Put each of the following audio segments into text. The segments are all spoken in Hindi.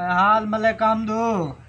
हाल मले काम दो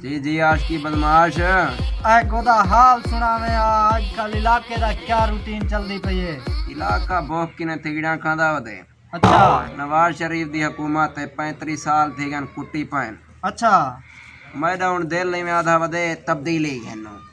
जी जी आज की बदमाश। ऐ गोदा हाल सुना मैं आज कल इलाके दा क्या रूटीन चलदी पई है? इलाका बहुत किने तिगड़ियाँ खांदा होते अच्छा। नवाज़ शरीफ दी हुकूमत है पैंतीस साल थी गन कुट्टी पैन अच्छा। मैं दिल नहीं में आधा वदे तब्दीली घेनो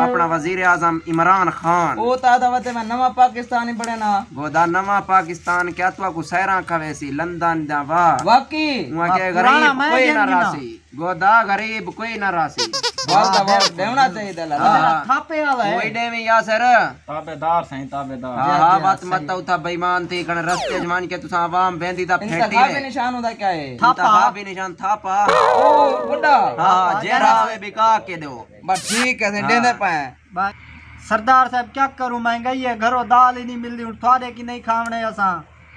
अपना वज़ीर आज़म इमरान खान। ओ तादावत में नवा पाकिस्तानी बड़े ना। गोदा नवा पाकिस्तान क्या तो को सैरा खवेसी लंदन दा वाह। वाकई? वहाँ के गरीब कोई ना रासी गोदा गरीब कोई ना रासी। बोलता हाँ, देवना चाहिए दला हाँ। थापे आवे कोई डे या सर? ताबेदार सही ताबेदार। हाँ बात हाँ, मत उठा बेईमान थी कण रस्ते जमान के तुसा आवाम बेंदी दा फेटी है थापे निशान होदा क्या है? थापा। भी निशान थापा। ओ बुड्ढा। हाँ जेरा आवे बिका के दो बस ठीक है देंदे पाए। सरदार साहब क्या करूँ? महँगाई है घरों दाल ही नहीं मिलदी थोड़े की नहीं खावने असा?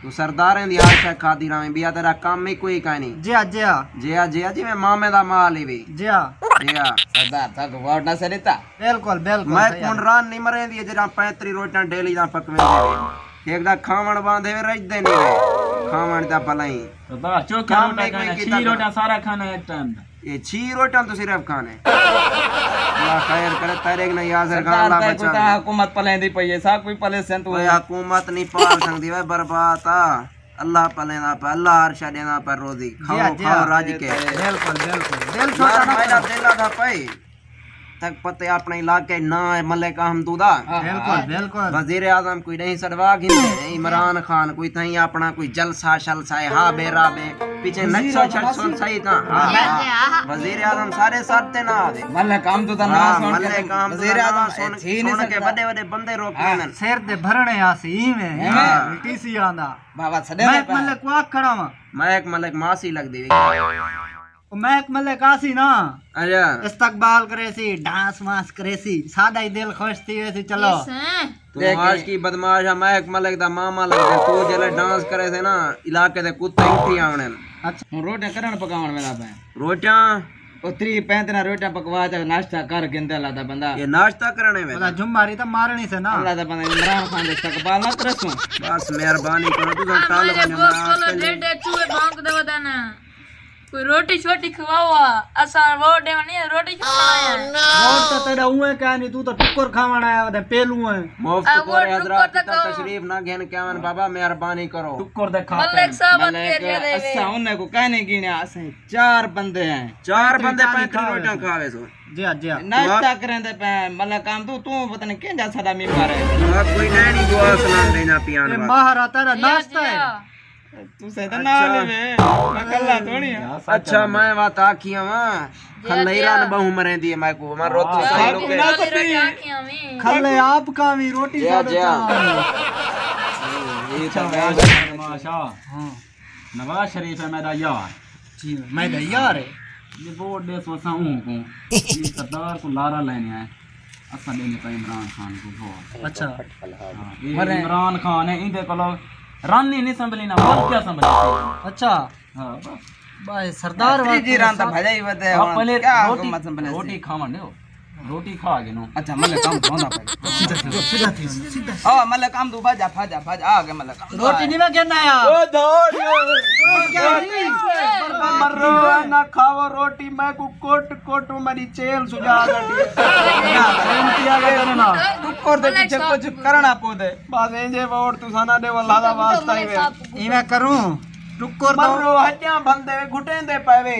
तू सरदारें दी आशा खादी रावे बिया तेरा काम ही कोई का नहीं। जिया जिया। जिया जिया जी मैं मामे दा माल ही भी जिया। जिया सरदार तक वोट ना सरिता। बिल्कुल बिल्कुल मैं सही कुण रान नहीं मरे दी जरा पैंतरी रोटियाँ डेली दा पकवे एक दा खावण बांधे वे रज दे नहीं खावण दा भलाई। सरदार चोखा काम रोटा में खाना कीता रोटा सारा खाना एक टाइम ये छी रोटल तो सिर्फ़ खाने खैर करे ला बचा हुकूमत पई है सा कोई पले सेंत ओए हुकूमत नहीं पाल सकती वे बर्बाद आ। अल्लाह पलेना पे अल्लाह हर देना पर रोजी। खाओ खाओ राज के। बिल्कुल बिल्कुल। दिल छोटा ना मेरा। दिल था पाई तक पते अपने इलाके ना है मलिक अहमदुदा बिल्कुल बिल्कुल। वज़ीर आज़म कोई नहीं गिनते इमरान खान कोई तहीं अपना कोई जलसा शलसा है हा बेरा बे पीछे नक्शो छड़सो सही था। हाँ, हाँ। वज़ीर आज़म सारे सरते ना आवे मल्ले काम तो ना हाँ, सुन के वज़ीर आज़म सुन सुन के बड़े बड़े बंदे रोक लेन सिर दे भरने आसी में हाँ। टीसी आंदा। बाबा सदे मैं मल्ले क्वाक खड़ा मैं एक मलिक मासी लग दी मैं मल्ले कासी ना। अच्छा इस्तकबाल करे सी डांस वांस करे सी सादा ही दिल खुश थी वैसी चलो। तू आज की बदमाश है मैं एक मलिक दा मामा लग दे तू जले डांस करे थे ना इलाके दे कुत्ते उठी आवने हूँ रोटी करण पकावण वेला पे रोटियाँ? ओ त्री पैंतना रोटी पकवा चा नाश्ता कर गिंदे लादा बंदा। ये नाश्ता करने में बोला जुम्मारी तो मारनी से ना। अल्लाह दा बंदा इमरान खान दे इस्तकबाल ना करसू। बस मेहरबानी करो तू टाल बने मैं आपके लिए डेढ़ चूहे भौंक दे कोई रोटी छोटी खवाओ असा वो दे नहीं रोटी खवाया और तो तेरा हुए क्या नहीं तू तो टुक्कर खावण आया वा पेलू है। मुफ़्त कोरे हजरात तशरीफ़ ना घेन के आवन बाबा मेहरबानी करो। टुक्कर देखा मल्लिक साहब मल्ले के एरिया दे असा उन्ने को कहने गिने असे चार बंदे हैं। चार बंदे खावे रोटियाँ खावे सो। जिया जिया नाश्ता करें करेंदे पे मल्ले काम तू तू पता नहीं केंजा सादा मीमार है कोई नैनी दुआ सलाम देना पियान ये वाला महारा नाश्ता है। तू तो ना मैं थोड़ी है। अच्छा मैं बात न बहु मरे दिए मैं को मैं लोग रोटी आप का भी रोटी जिया सादा ये तो। माशा हाँ। नवाज़ शरीफ है मेरा यार। जी मैं तैयार है। ये वोट दे हूँ को। सरदार को लारा लेने आए असा देने पे इमरान खान को अच्छा। हाँ, इमरान खान है को रानी नहीं संभली ना बाप क्या संभली? अच्छा। हाँ। भाई सरदार जी रान तो भजाई बते आप पहले रोटी रोटी खावन दो रोटी खा के नो। अच्छा मल्ले काम तो होना पे सीधा थी सीधा ओ मल्ले काम तू बाजा फाजा फाजा आ गए मल्ले काम रोटी नहीं मैं कहना यार। ओ दौड़ मरो ना खाओ रोटी मैं को कोट कोट मेरी चेल सुझा गई टुक्कर दे पीछे कुछ करना पोदे बस इंजे वोट तू सना दे वाला वास्ता ही मैं करूँ? टुक्कर ਦਾ ਮਰੋ ਹੱਜਾਂ ਬੰਦੇ घुटे ਦੇ ਪਵੇ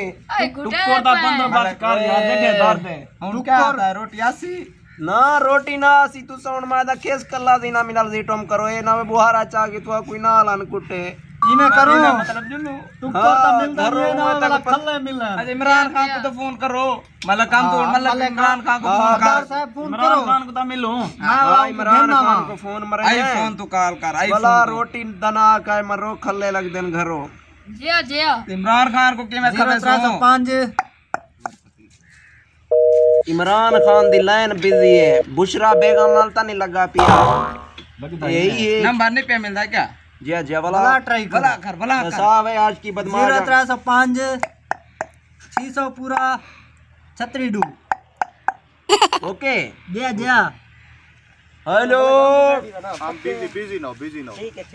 दा बंदोबस्त कर यार जगह दर्द है। हम क्या आता है रोटी ना रोटी ना सी तू सौन मैं खेस कल्ला दी ना मिनल जी टोम करो ए ना में बुहारा चा के तू कोई ना लान कुटे। मैं करूँ। मतलब जुनू तो हाँ, नहीं ना वाला खल्ले मिलना अच्छा इमरान खान को तो फ़ोन करो। मल्ले काम तो हाँ, मल्ले मल्ले इमरान खान को फ़ोन कर। साहब फ़ोन करो। खान को तो मिलूं। मैं हाँ इमरान खान को फ़ोन मरे आई फ़ोन कॉल कर आई भला रोटी दना का मरो खल्ले लग देन घरो। जिया जिया। इमरान खान को मैं सौ पाँच। इमरान खान दी लाइन बिज़ी है। बुशरा बेगम नाल ता नहीं लगा पिया। यही है। नंबर नहीं पे मिलता क्या? जी जी वाला भला ट्राई करो। भला कर भला कर। साहब है आज की बदमाश। ज़ीरो त्रै सौ पाँच छी सौ पूरा छतरी डू। ओके। दिया दिया हेलो।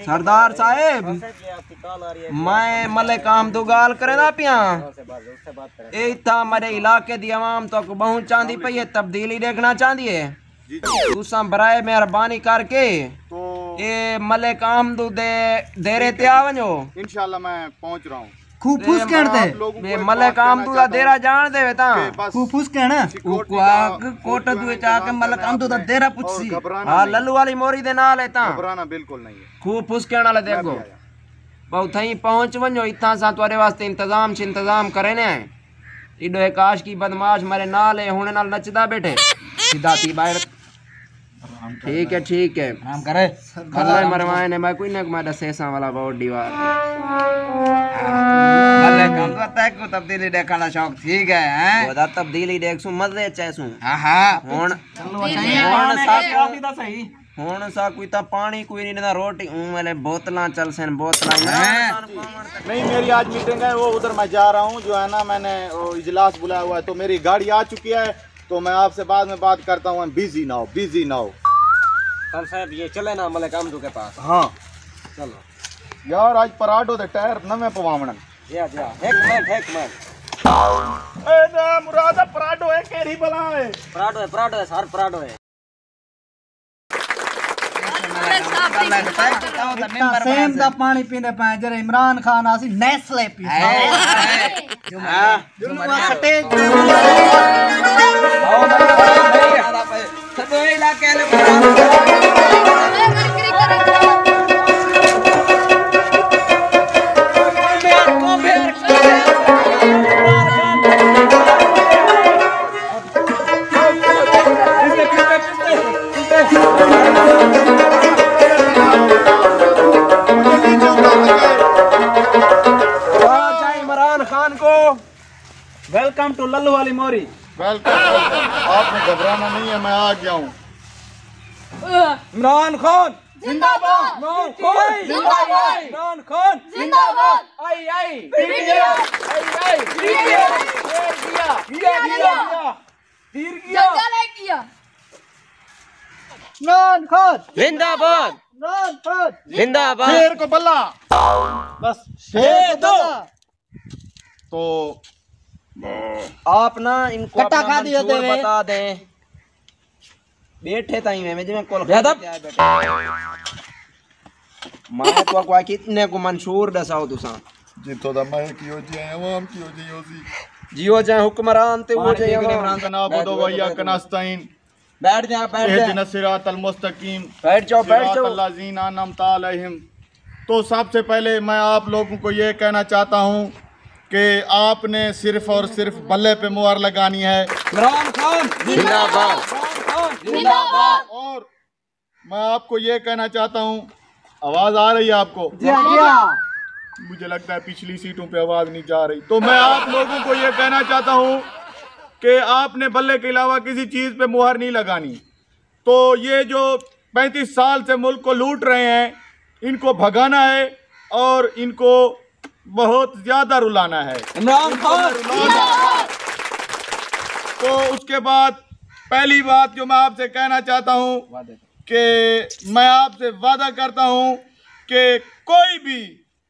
सरदार साहेब मैं मले काम तो गाल करे ना पिया। ए था मेरे इलाके दी आवाम तो बहुत चांदी पई है तब्दीली देखना चाहती है। तुसा बराए मेहरबानी करके। ए मले काम दू दे देरे ते आ वञो। इंशाल्लाह मैं पहुँच रहा हूँ। खूब फूस कहते बे मले काम दू दा देरा जान देवे ता। खूब फूस कहना कुआक कोट दुए चाके मल काम तो देरा पुछसी हाँ लल्लू वाली मोरी दे नाल है ता। घबराना बिल्कुल नहीं है। खूब फुसकण वाले देखो। बहु थई पहुँच वञो। इथां सां तुआरे वास्ते इंतज़ाम छ इंतज़ाम करे ने। इडो एक आश की बदमाश मारे नाल है हुणे नाल नचदा बैठे। सीधा ती बाहर ठीक है ठीक है। काम करे। अल्लाह मरवाए ने मैं कोई ना मैं सेसा वाला बहुत दीवार मल काम तो तय को तब्दीली देखना शौक ठीक है हैं? बदा तब्दीली देख सु मज़े चैसू हाँ हाँ हुन हुन सा काफ़ी दा सही। हुन सा कोई ता पानी कोई नहीं ना रोटी ऊ वाले बोतलां चल सन बोतलां नहीं मेरी आज मीटिंग है वो उधर मैं जा रहा हूँ जो है ना मैंने इजलास बुलाया हुआ है तो मेरी गाड़ी आ चुकी है। तो मैं आपसे बाद में बात करता हूँ बिज़ी ना हो बिज़ी ना हो सर साहब ये चले ना मलिक अमदू के पास। हाँ। चलो। यार आज पराठो दे टायर नवे पवावणन। या जा एक मिनट एक मिनट। ए ना मुरादा पराठो है केरी बला है। पराठो है पराठो है सर पराठो है इतना सेम दा पानी पीने पाए जरे इमरान खान आसी नेस्ले पी जुल्म वाली मोरी। वेलकम आपने घबराना नहीं है मैं आ गया हूँ। इमरान खान। जिंदाबाद। इमरान खान। जिंदाबाद। इमरान खान। जिंदाबाद। आई आई। पीटीआई आई किया किया। तीर जंगल किया। इमरान खान। जिंदाबाद। इमरान खान। जिंदाबाद। शेर को बल्ला। बस शेर दो। तो आप ना इनको कट्टा खा दियो मंशूर तेरे। बता दें। बैठे ताई में मैं कोल यादव। मैं तो को कितने को मंशूर दसाओ तुसा? जितो दा मैं कियो जे अवाम कियो जे योसी जियो जाए हुक्मरान ते वो जाए इमरान का नाम बदो वैया कनास्ताइन बैठ जा बैठ जा। एहदिन सिरातल मुस्तकीम। बैठ जाओ बैठ जाओ। सिरातल्लाजीन अनअमत अलैहिम तो सबसे पहले मैं आप लोगों को ये कहना चाहता हूँ कि आपने सिर्फ़ और सिर्फ़ बल्ले पे मुहर लगानी है। इमरान खान जिंदाबाद। जिंदाबाद। और मैं आपको ये कहना चाहता हूँ आवाज़ आ रही है आपको? जिया जिया मुझे लगता है पिछली सीटों पे आवाज़ नहीं जा रही। तो मैं आप लोगों को ये कहना चाहता हूँ कि आपने बल्ले के अलावा किसी चीज़ पे मुहर नहीं लगानी। तो ये जो पैंतीस साल से मुल्क को लूट रहे हैं इनको भगाना है और इनको बहुत ज़्यादा रुलाना है। इमरान खान तो उसके बाद पहली बात जो मैं आपसे कहना चाहता हूँ कि मैं आपसे वादा करता हूँ कि कोई भी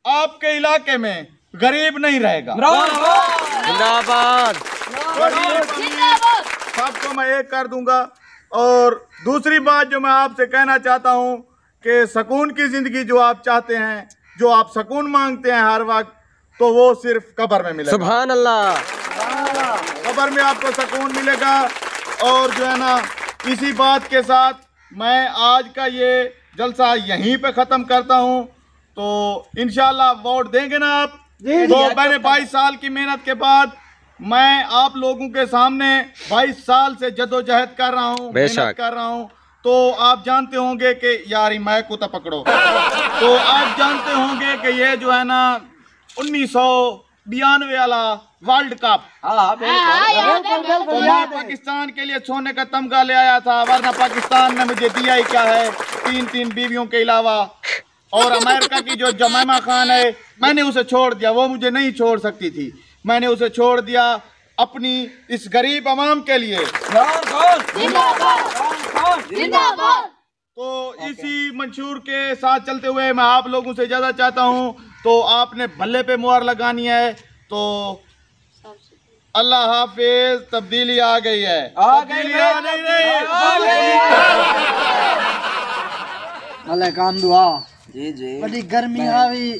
आपके इलाके में गरीब नहीं रहेगा। जिंदाबाद। सबको मैं एक कर दूँगा। और दूसरी बात जो मैं आपसे कहना चाहता हूँ कि सुकून की ज़िंदगी जो आप चाहते हैं जो आप सुकून मांगते हैं हर वक्त तो वो सिर्फ़ कब्र में मिलेगा। सुभान अल्लाह खबर में आपको सुकून मिलेगा। और जो है ना इसी बात के साथ मैं आज का ये जलसा यहीं पे ख़त्म करता हूँ। तो इनशाला वोट देंगे ना आप? तो मैंने 22 साल की मेहनत के बाद मैं आप लोगों के सामने 22 साल से जदोजहद कर रहा हूँ मेहनत कर रहा हूँ। तो आप जानते होंगे कि यार मैं कुत्ता पकड़ो। तो आप जानते होंगे कि ये जो है ना उन्नीस सौ बियानवे वाला वर्ल्ड कप। तो मैं पाकिस्तान के लिए सोने का तमगा ले आया था वरना पाकिस्तान ने मुझे दिया ही क्या है? तीन तीन बीवियों के अलावा। और अमेरिका की जो जमामा खान है मैंने उसे छोड़ दिया वो मुझे नहीं छोड़ सकती थी। मैंने उसे छोड़ दिया अपनी इस गरीब अवाम के लिए। तो इसी मंशूर के साथ चलते हुए मैं आप लोगों से ज़्यादा चाहता हूँ तो आपने भल्ले पे मुहर लगानी है तो अल्लाह हाफिज तब्दीली आ गई है। आ गई है, आ गई नहीं, काम दुआ। जी जी। बड़ी गर्मी आवी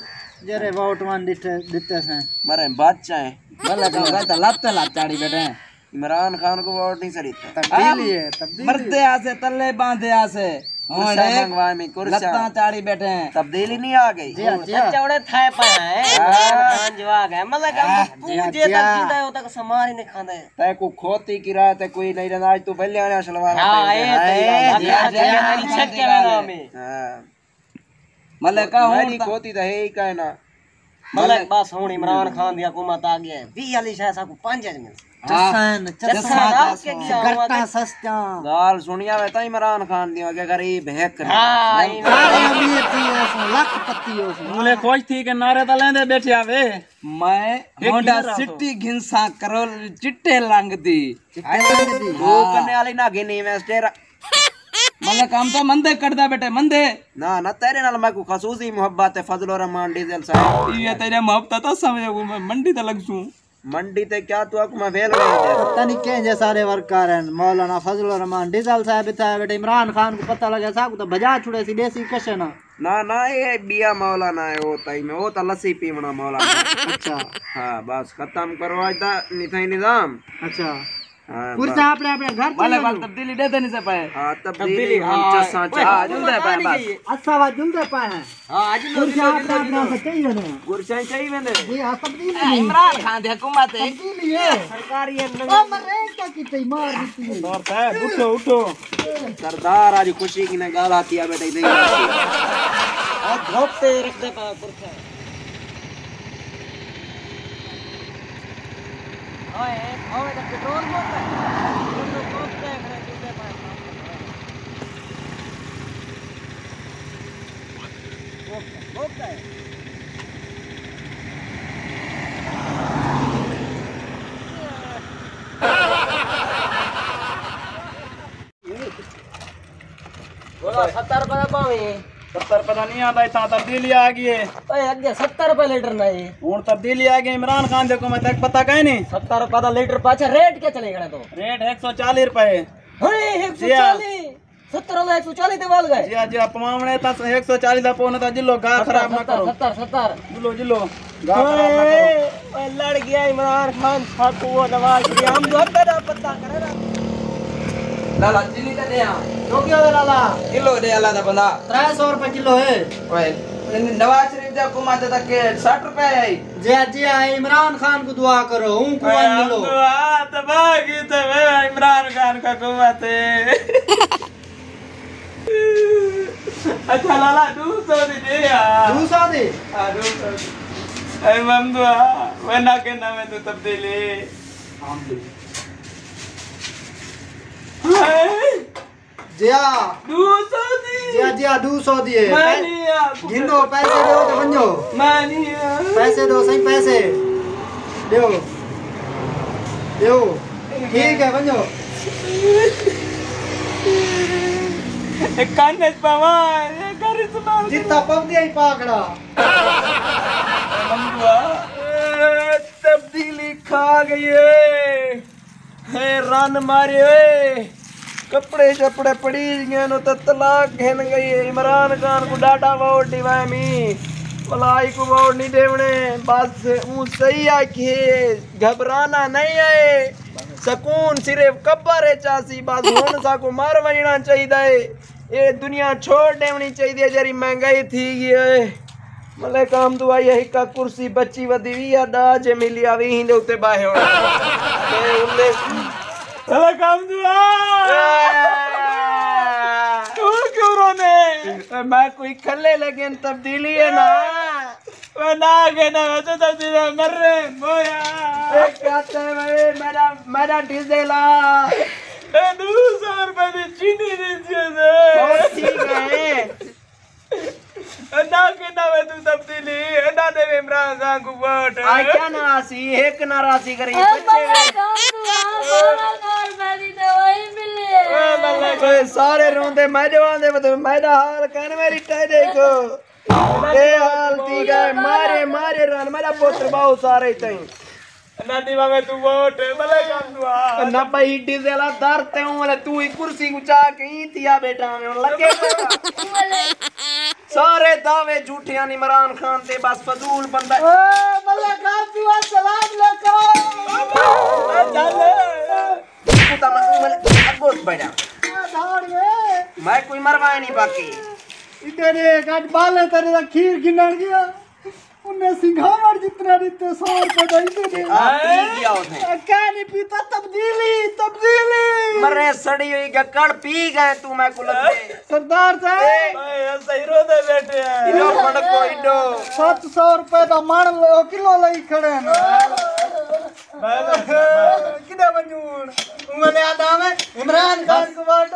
जरे वोट मान दिते दिते से। मरे बच्चा है। भले करता लाते लात चाड़ी बैठे हैं। इमरान खान को वोट नहीं सरीता तब्दीली है तब्दीली मरते आसे तल्ले बांधे आसे। लत्ता चाड़ी बैठे हैं। तब्दीली नहीं आ गई। जी हाँ, हाँ। चौड़े थाए पाया है। जवाग है। मतलब हाँ, पूजे तक हाँ। जीता है तक समार ही नहीं खांदा तय को खोती किराया ते कोई नहीं रहना आज तू भले आने सलवार हाँ ये ते जी हाँ, जी हाँ, जी छक के मेरा में। मतलब का मेरी खोती तो है ही कहना मतलब बस हुन इमरान खान दी हुकूमत आ गया है 20 वाली शायद साको 5000 मिल चसन चसन चसन आपके क्या हुआ गट्टा सस्ता। गाल सुनिया वे तो इमरान खान दियो के गरीब है कर हाँ अरे अभी थी उसमें लाख पत्ती उसमें मुले खोज थी के नारे तो लेंदे बैठे आवे मैं होंडा सिटी घिंसा करोल चिट्टे लंग दी वो करने वाली ना गिनी में स्टेरा मतलब काम तो मंदे करदा बेटे मंदे ना ना तेरे नाल मैं को खसूसी मोहब्बत है फजलो रहमान डीजल साहब ये तेरे मोहब्बत तो समझ मैं मंडी तो लग सू मंडी ते क्या तू अक मैं वेल गए तनी के जे सारे वर्कर हैं मौलाना फजल और रहमान डीजल साहब था बेटे इमरान खान को पता लगा साहब तो बजा छुड़े सी देसी कशे ना ना ना ये बिया मौलाना है वो तई में वो तो लस्सी पीवना मौलाना अच्छा हाँ बस खत्म करो आज दा निथाई निज़ाम अच्छा हाँ कुर्सा अपने अपने घर चले जाओ। तब्दीली दे देने से पाए। हाँ तब्दीली हम चसा चा जुंदे पे बस। अच्छा बात जुलते पाए हैं। हाँ आज कुर्सा अपने अपने से चाहिए ना। गुरचाई चाहिए मैंने जी हाँ तब्दीली इमरान खान दी हुकूमत है। तब्दीली है। सरकारी है ओ मरे क्या की तई मार दी थी उठो उठो। सरदार आज खुशी की ने गाल आती है बेटा इधर और धोपते रख दे पा कुर्सा ओए ओए तो पेट्रोल पंप है। पेट्रोल पंप सत्तर पड़ा पावे सत्तर रुपये नहीं आता इतना तब्दीली आ गई है। अगे सत्तर रुपये लीटर नहीं हूँ तब्दीली आ गई इमरान खान देखो मैं तक पता कहीं नहीं। सत्तर रुपये का लीटर पाछा रेट क्या चलेगा तो। रेट एक सौ चालीस रुपये सत्तर एक सौ चालीस देवाल गए। जी जी पमावने ता एक सौ चालीस दा पौने ता जिलो गा खराब ना करो। सत्तर सत्तर। जिलो जिलो गा खराब ना करो। लड़ गया इमरान खान छाकू नवाज़ हम जो पता करे ना। लाला चीनी का दे तो क्या हो लाला? किलो दे अल्लाह दा बंदा। 300 रुपए किलो है। ओए नवाज़ शरीफ दा हुकूमत 60 रुपए है। जी जी हाँ, इमरान खान को दुआ करो उनको वन मिलो। तबाही तो इमरान खान का हुकूमत है अच्छा लाला दू सौ दे यार। दूसरा दे? हाँ, दू। सौ अरे ममदुआ वरना के नाम है तो तब्दीली। जी हाँ दू। सौ दी जी हाँ, जी हाँ, दो सौ दिए। गिनो पैसे दो तो बंजो पैसे दो सही पैसे। दो दो ठीक है बंजो काने पावा घर सुनाओ जितना पब दिया ही पाकड़ा। तब्दीली खा गई है। रन मारे कपड़े शपड़े पड़ी गए नो तो तलाक घन गई है इमरान खान को डाटा वोट दिवामी मलाई को वोट नहीं देवने बस ऊ सही आखी घबराना नहीं है सकून सिर्फ़ कब्बर है चासी बस हुन सा को मार वजना चाहिए ये दुनिया छोड़ देवनी चाहिए जरी महँगाई थी गई है मले काम तो आई हिका कुर्सी बची वधी वी आ डाज मिली आ वी हिंदे उते बाहे होना ते चलो काम दुआ तू क्यों रोने मैं कोई खले लेकिन तब्दीली है ना। मैं ना के ना मैं तो तब्दीली मर रहे बोया ए कहते हैं भाई मेरा मेरा डीजल आ दो सौ रुपए की चीनी दीजिए बहुत से ठीक है। ना के ना वे तू तब्दीली। ना दे इमरान खान को वोट। आ क्या ना राशि एक ना राशि करी बच्चे बहुत सारे तई ना दीवा में तू वोट मले काम तू आ ना भाई डीजल दर ते हूँ तू ही कुर्सी गुचा के ही थिया बेटा में लगे मल्ले सारे दावे झूठे हैं इमरान खान ते बस फजूल बंदा सलाम ता मैं अगोस बैठा मैं कोई मरवाया नहीं बाकी इतने काट बाले तेरे तक खीर गिनन गया उन्ने सिंघावर जितना रिते सौ रुपए दे पी किया नहीं पीता? तब्दीली तब्दीली। मरे सड़ी हुई गकड़ पी गए तू मैं कुलत सरदार साहब। सही रो दे बैठे हैं। इडो फड़को इडो। सत सौ रुपए का मण लो किलो लई खड़े हैं किधर मंजूर उंगले आदा में इमरान खान को वोट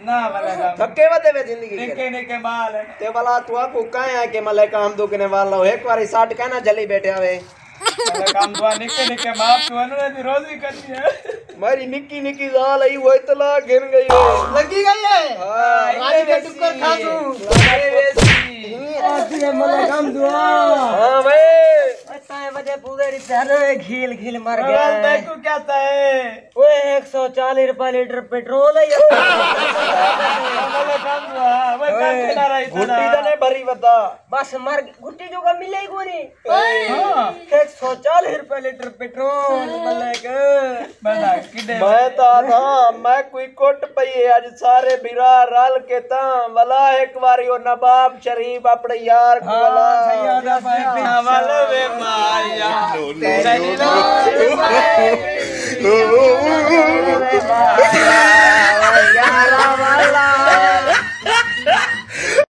ना थके वदे वे ज़िंदगी के निके निके बाल है ते वाला तू आपको कहे है कि मले काम दो किने वाला हो एक बारी साठ कहना जली बैठे आवे काम दो निके निके बाप तू अनुरे दी रोजी करती है मारी निक्की निक्की जाल आई वो इतला गिर गई है लगी गई है हाँ, राज़ी के टुक्कर खा तू घील घील मर गया देखो क्या है वो एक सौ चालीस रुपए लीटर पेट्रोल है बरी बता बस मर गुटी जो का मिले गोरी हाँ। एक सौ चालीस रुपए लीटर पेट्रोल मैं तो था मैं कोई कोट पई है आज सारे बिरा राल के ता वाला एक बारी ओ नवाब शरीफ अपने यार को वाला। अच्छा। वाला वे माया तेरी लो यारा वाला।